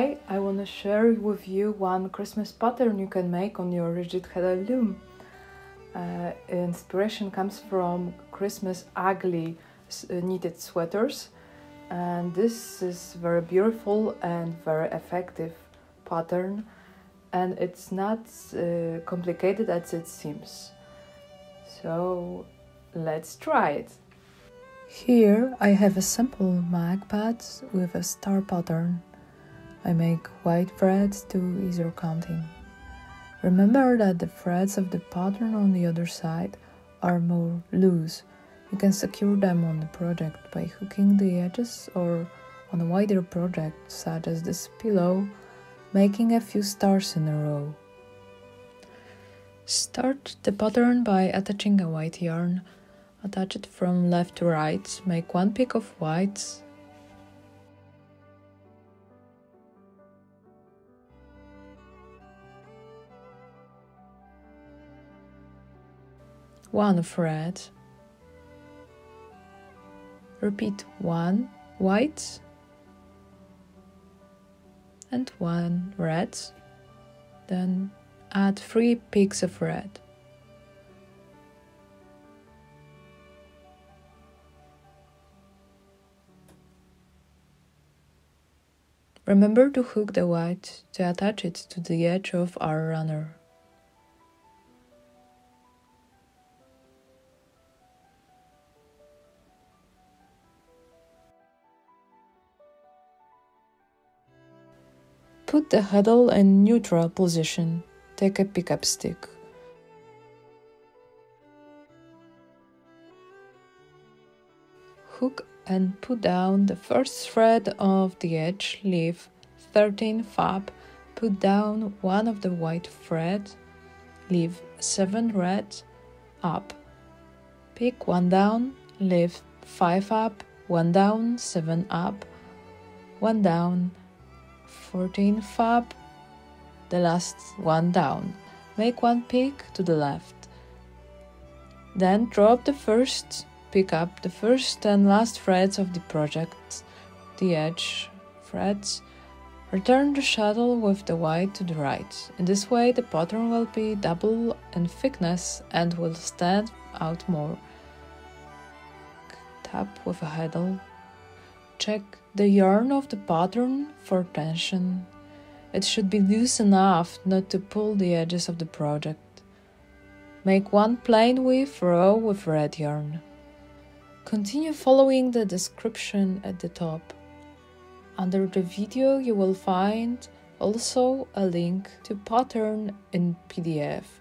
Hi, I want to share with you one Christmas pattern you can make on your rigid heddle loom. Uh, inspiration comes from Christmas ugly uh, knitted sweaters, and this is very beautiful and very effective pattern, and it's not uh, complicated as it seems. So let's try it. Here I have a simple mag pad with a star pattern. I make white threads to easier counting. Remember that the threads of the pattern on the other side are more loose. You can secure them on the project by hooking the edges or on a wider project such as this pillow, making a few stars in a row. Start the pattern by attaching a white yarn. Attach it from left to right. Make one peak of whites one thread repeat. One white. And one red. Then add three peaks of red. Remember to hook the white to attach it to the edge of our runner. Put the handle in neutral position. Take a pickup stick. Hook and put down the first thread of the edge, leave 13 fab, put down one of the white thread, leave 7 red, up. Pick one down, leave 5 up, 1 down, 7 up, 1 down, 14 fab, the last one down. Make one pick to the left. Then drop the first, pick up the first and last threads of the project, the edge threads. Return the shuttle with the white to the right. In this way, the pattern will be double in thickness and will stand out more. Tap with a handle. Check the yarn of the pattern for tension. It should be loose enough not to pull the edges of the project. Make one plain weave row with red yarn. Continue following the description at the top. Under the video you will find also a link to pattern in PDF.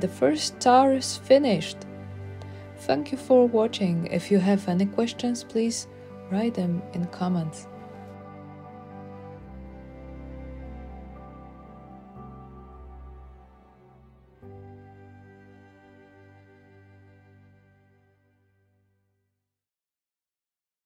The first star is finished. Thank you for watching. If you have any questions, please write them in comments.